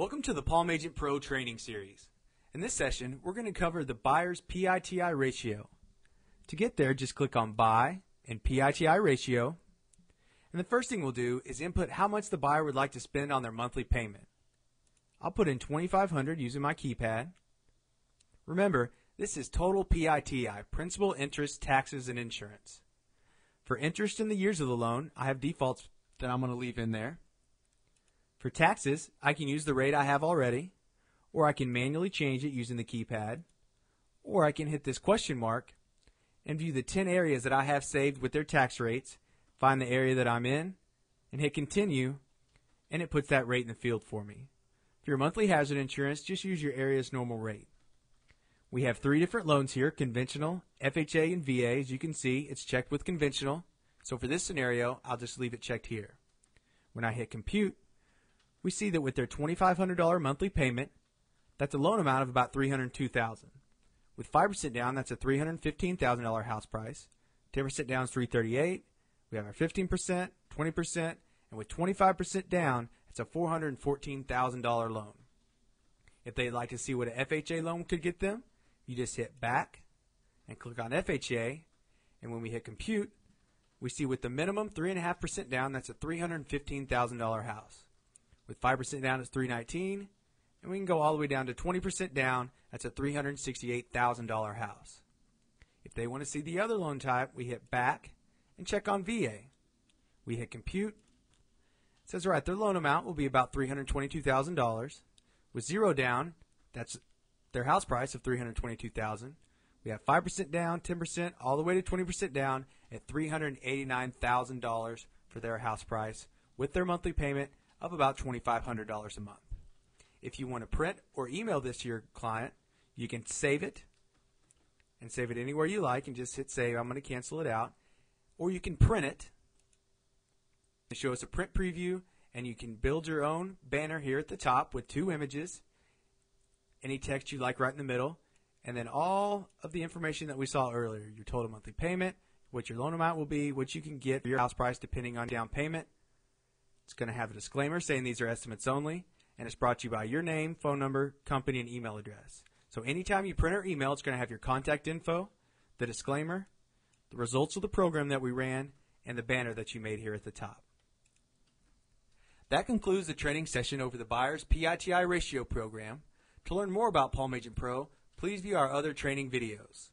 Welcome to the PalmAgent Pro training series. In this session, we're going to cover the buyer's PITI ratio. To get there, just click on Buy and PITI ratio. And the first thing we'll do is input how much the buyer would like to spend on their monthly payment. I'll put in 2500 using my keypad. Remember, this is total PITI, principal, interest, taxes, and insurance. For interest in the years of the loan, I have defaults that I'm going to leave in there. For taxes, I can use the rate I have already, or I can manually change it using the keypad, or I can hit this question mark and view the 10 areas that I have saved with their tax rates, find the area that I'm in, and hit continue, and it puts that rate in the field for me. For your monthly hazard insurance, just use your area's normal rate. We have three different loans here, conventional, FHA, and VA. As you can see, it's checked with conventional. So for this scenario, I'll just leave it checked here. When I hit compute, we see that with their $2,500 monthly payment, that's a loan amount of about 302,000. With 5% down, that's a $315,000 house price. 10% down is 338. We have our 15%, 20%, and with 25% down, it's a $414,000 loan. If they'd like to see what an FHA loan could get them, you just hit back and click on FHA, and when we hit compute, we see with the minimum 3.5% down, that's a $315,000 house. With 5% down, it's 319 and we can go all the way down to 20% down. That's a $368,000 house. If they want to see the other loan type, we hit back and check on VA. We hit compute. It says, right, their loan amount will be about $322,000. With zero down, that's their house price of $322,000. We have 5% down, 10%, all the way to 20% down at $389,000 for their house price with their monthly payment of about $2,500 a month. If you want to print or email this to your client, you can save it and save it anywhere you like and just hit save. I'm going to cancel it out. Or you can print it to show us a print preview and you can build your own banner here at the top with two images, any text you like right in the middle, and then all of the information that we saw earlier your total monthly payment, what your loan amount will be, what you can get for your house price depending on down payment it's going to have a disclaimer saying these are estimates only, and it's brought to you by your name, phone number, company, and email address. So anytime you print or email, it's going to have your contact info, the disclaimer, the results of the program that we ran, and the banner that you made here at the top. That concludes the training session over the Buyer's PITI ratio program. To learn more about PalmAgent Pro, please view our other training videos.